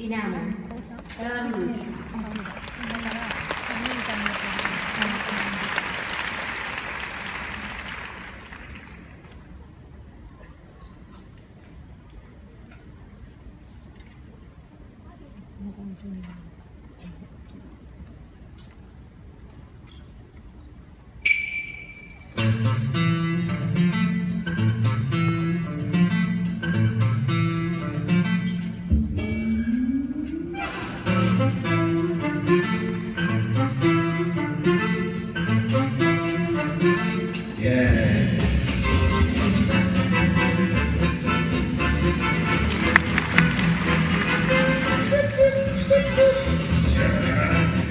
一两文，带到别处去。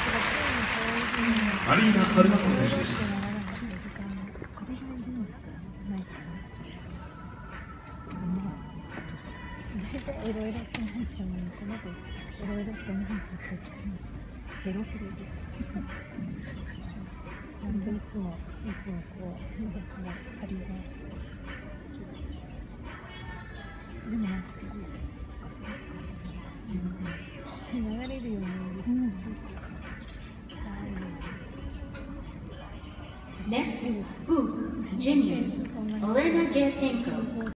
アリーナ・ハルナソ選手でした。いろいろってなっちゃうんですね。いろいろってなんかヘロヘロで。いつもいつもこうなんかありがでもなんか流れるようにです。うん Next, Wu, Junior, Olena Jachenko,